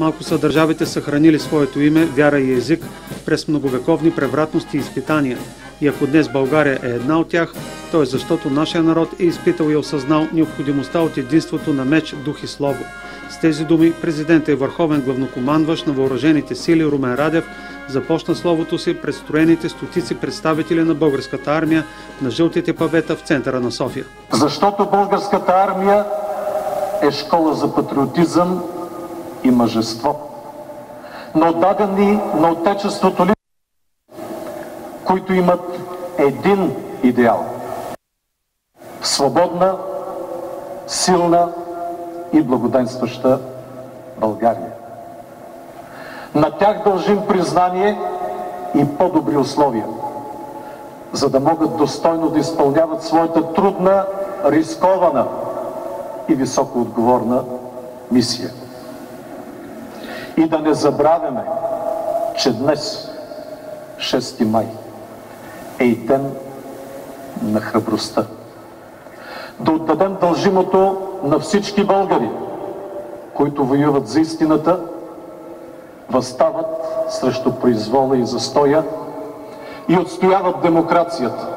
Малко са държавите съхранили своето име, вяра и език през многовековни превратности и изпитания. И ако днес България е една от тях, то е защото нашия народ е изпитал и осъзнал необходимостта от единството на меч, дух и слово. С тези думи президентът и върховен главнокомандващ на въоръжените сили Румен Радев започна словото си пред строените стотици представители на българската армия на жълтите павета в центъра на София. Защото българската армия е школа за патриотизъм и мъжество. Но дадени на Отечеството ли, които имат един идеал. Свободна, силна и благоденстваща България. На тях дължим признание и по-добри условия, за да могат достойно да изпълняват своята трудна, рискована и високо отговорна мисия. И да не забравяме, че днес, 6 май, е и ден на храбростта. Да отдадем дължимото на всички българи, които воюват за истината, възстават срещу произвола и застоя и отстояват демокрацията.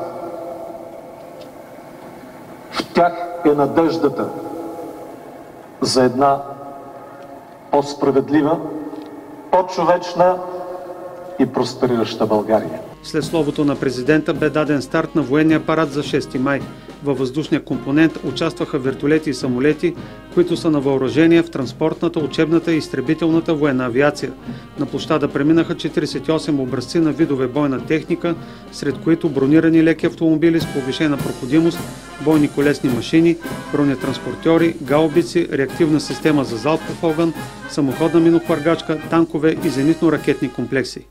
В тях е надеждата за една по-справедлива, по-човечна и просперираща България. След словото на президента бе даден старт на военния парад за 6 май. Във въздушния компонент участваха вертолети и самолети, които са на въоръжение в транспортната, учебната и изтребителната военна авиация. На площада преминаха 48 образци на видове бойна техника, сред които бронирани леки автомобили с повишена проходимост, бойни колесни машини, бронетранспортьори, гаубици, реактивна система за залпов огън, самоходна минохвъргачка, танкове и зенитно-ракетни комплекси.